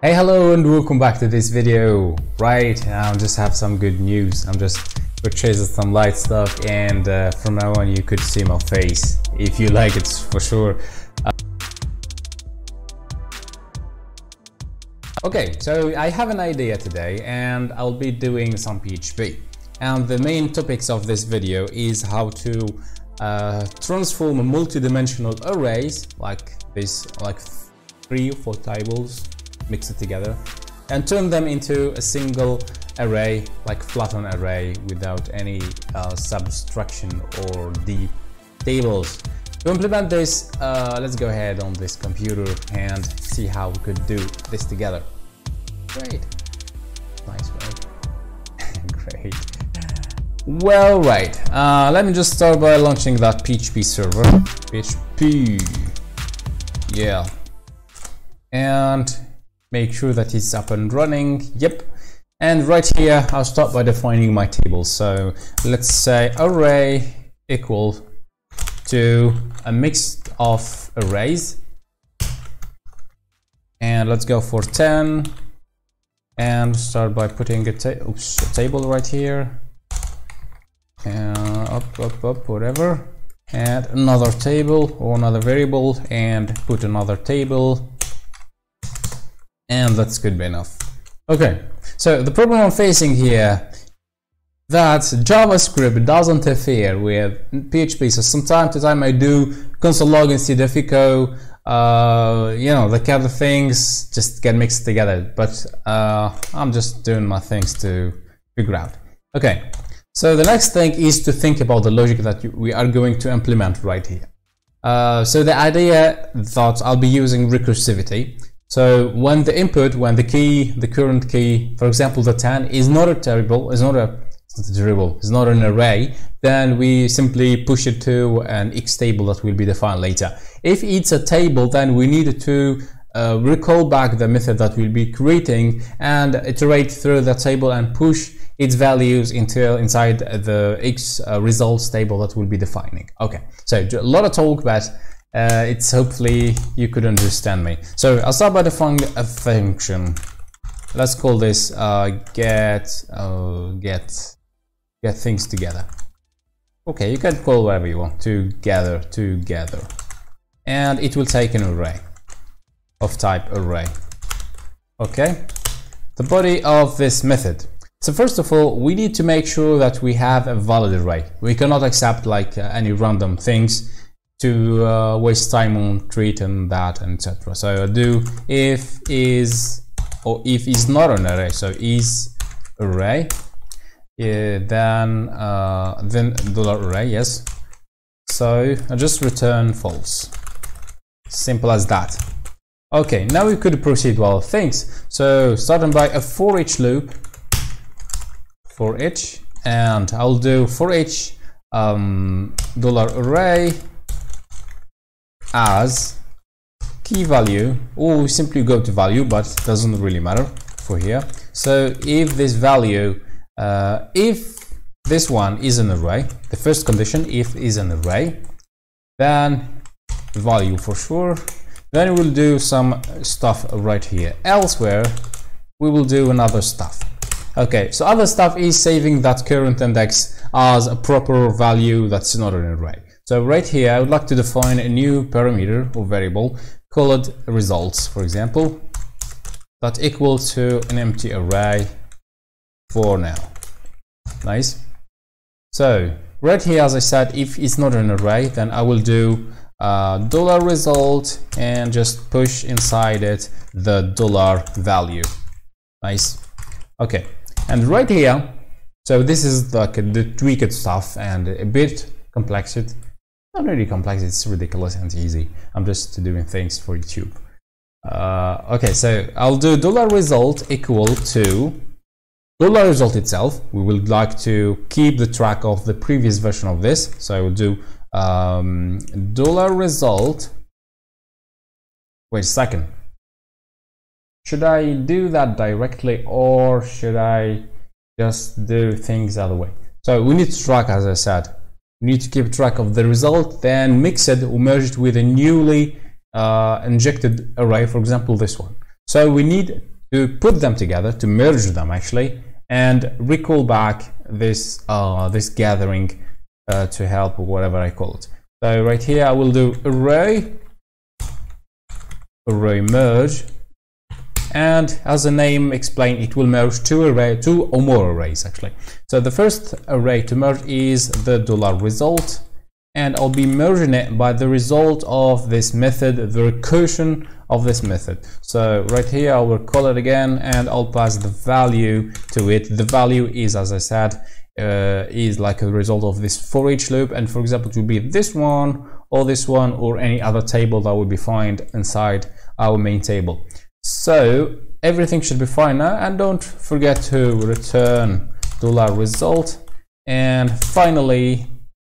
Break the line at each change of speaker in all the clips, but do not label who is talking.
Hey hello and welcome back to this video. Right, I just have some good news. I'm just purchasing some light stuff and uh, from now on you could see my face. If you like it for sure. Uh, okay, so I have an idea today and I'll be doing some PHP. And the main topics of this video is how to uh, transform multi-dimensional arrays like this, like three or four tables mix it together and turn them into a single array like flatten array without any uh, subtraction or deep tables. To implement this uh, let's go ahead on this computer and see how we could do this together. Great. Nice right? Great. Well right. Uh, let me just start by launching that php server. Php yeah. And make sure that it's up and running. Yep. And right here I'll start by defining my table. So let's say array equal to a mix of arrays. And let's go for 10 and start by putting a, ta oops, a table right here. And up up up whatever. And another table or another variable and put another table and that's good be enough. Okay, so the problem I'm facing here that JavaScript doesn't interfere with PHP. So from time to time I do console log instead of echo. Uh, you know, the kind of things just get mixed together. But uh, I'm just doing my things to figure out. Okay, so the next thing is to think about the logic that we are going to implement right here. Uh, so the idea that I'll be using recursivity. So when the input, when the key, the current key, for example, the 10 is not a terrible, is not a, it's not a variable, it's not an array, then we simply push it to an X table that will be defined later. If it's a table, then we need to uh, recall back the method that we'll be creating and iterate through the table and push its values until inside the X uh, results table that we'll be defining. Okay, so a lot of talk, but uh, it's hopefully you could understand me. So I'll start by defining a function. Let's call this uh, get uh, get get things together. Okay, you can call whatever you want. Together, together, and it will take an array of type array. Okay, the body of this method. So first of all, we need to make sure that we have a valid array. We cannot accept like uh, any random things to uh, waste time on treating that etc so I do if is or if is not an array so is array yeah, then uh, then dollar array yes. So I just return false. Simple as that. Okay now we could proceed well. Things so starting by a for each loop for each and I'll do for each um, dollar array as key value or simply go to value but doesn't really matter for here. So if this value uh, if this one is an array the first condition if is an array then value for sure. Then we'll do some stuff right here. Elsewhere we will do another stuff. Okay so other stuff is saving that current index as a proper value that's not an array so right here, I would like to define a new parameter or variable called results, for example, that equal to an empty array for now. Nice. So right here, as I said, if it's not an array, then I will do dollar result and just push inside it the dollar value. Nice. Okay. And right here, so this is like the tweaked stuff and a bit complex it not really complex, it's ridiculous and easy. I'm just doing things for YouTube. Uh, okay, so I'll do dollar result equal to dollar result itself. We would like to keep the track of the previous version of this. So I will do um, dollar result. Wait a second. Should I do that directly or should I just do things other way? So we need to track, as I said, you need to keep track of the result, then mix it or merge it with a newly uh, injected array, for example, this one. So we need to put them together, to merge them actually, and recall back this, uh, this gathering uh, to help whatever I call it. So right here I will do array, array merge, and as the name explained, it will merge two array, two or more arrays actually. So the first array to merge is the dollar result, and I'll be merging it by the result of this method, the recursion of this method. So right here, I will call it again, and I'll pass the value to it. The value is, as I said, uh, is like a result of this for each loop. And for example, it will be this one or this one or any other table that will be found inside our main table. So everything should be fine now. And don't forget to return dollar result. And finally,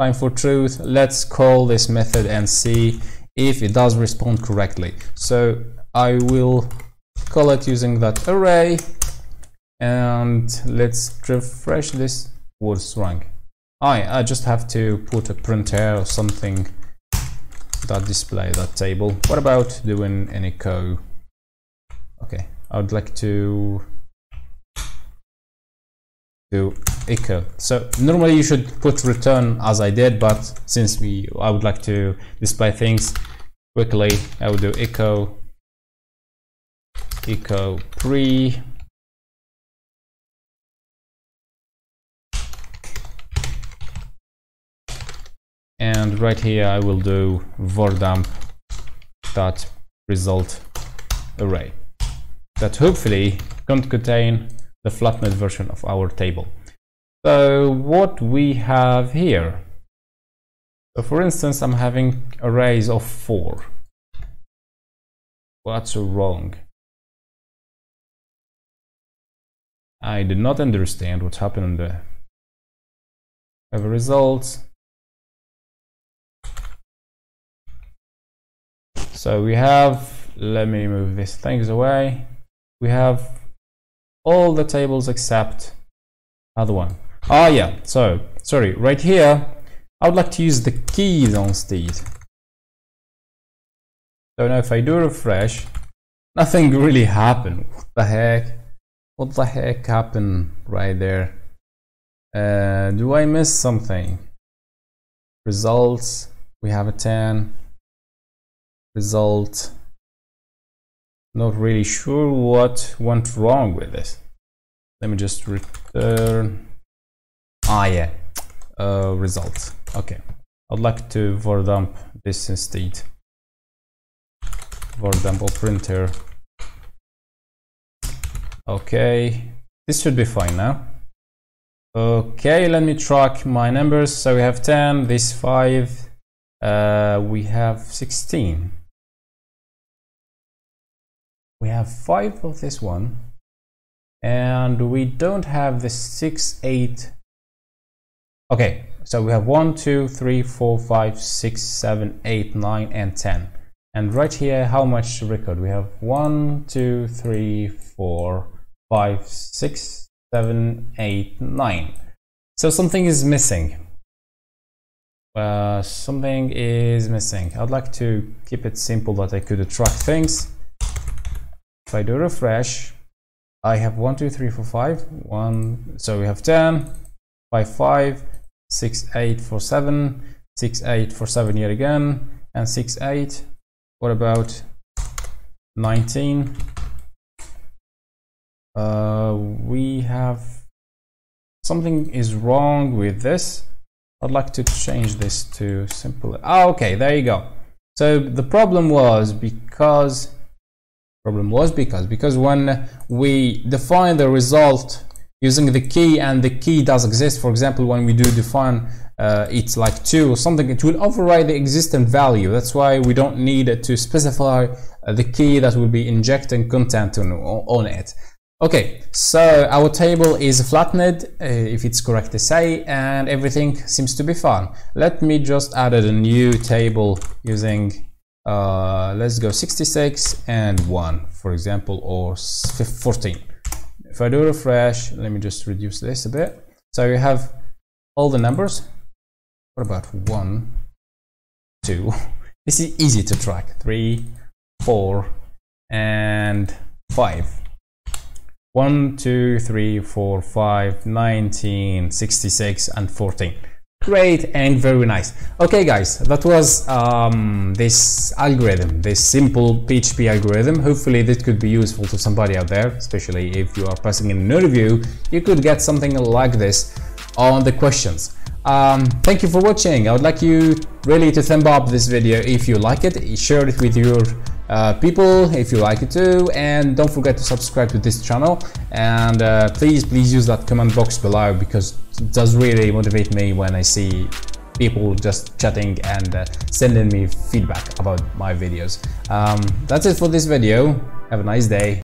time for truth. Let's call this method and see if it does respond correctly. So I will call it using that array and let's refresh this was wrong. I, I just have to put a print_r or something that display that table. What about doing an echo? Okay, I would like to do echo. So normally you should put return as I did, but since we I would like to display things quickly, I will do echo echo pre. And right here I will do var_dump dot result array that hopefully can contain the flatnet version of our table. So what we have here, so for instance I'm having arrays of four. What's wrong? I did not understand what happened there. Have a result, So we have, let me move these things away. We have all the tables except other one. Ah, yeah. So, sorry, right here, I would like to use the keys instead. So now if I do refresh, nothing really happened. What the heck? What the heck happened right there? Uh, do I miss something? Results, we have a 10 result. Not really sure what went wrong with this. Let me just return. Ah, yeah, uh, result. Okay, I'd like to var_dump this instead. Var_dump print_r. Okay, this should be fine now. Okay, let me track my numbers. So we have 10, this 5, uh, we have 16 we have five of this one and we don't have the six eight. Okay so we have one two three four five six seven eight nine and ten. And right here how much to record? We have one two three four five six seven eight nine. So something is missing. Uh, something is missing. I'd like to keep it simple that I could track things if I do refresh, I have 1, 2, 3, 4, 5. 1, so we have 10, 5, 5, 6, 8, 4, 7, 6, 8, 4, 7 yet again, and 6, 8. What about 19? Uh, we have something is wrong with this. I'd like to change this to simple. Ah, okay, there you go. So the problem was because problem was because because when we define the result using the key and the key does exist for example when we do define uh, it's like 2 or something it will override the existing value. That's why we don't need to specify uh, the key that will be injecting content on, on it. Okay so our table is flattened uh, if it's correct to say and everything seems to be fine. Let me just add a new table using uh, let's go 66 and 1 for example or 14 if I do refresh let me just reduce this a bit. So you have all the numbers. What about 1 2 this is easy to track. 3 4 and 5 1 2 3 4 5 19 66 and 14 great and very nice. Okay guys that was um, this algorithm this simple php algorithm. Hopefully this could be useful to somebody out there especially if you are passing in an review you could get something like this on the questions. Um, thank you for watching. I would like you really to thumb up this video if you like it. Share it with your uh, people if you like it too and don't forget to subscribe to this channel. And uh, please please use that comment box below because it does really motivate me when I see people just chatting and uh, sending me feedback about my videos. Um, that's it for this video. Have a nice day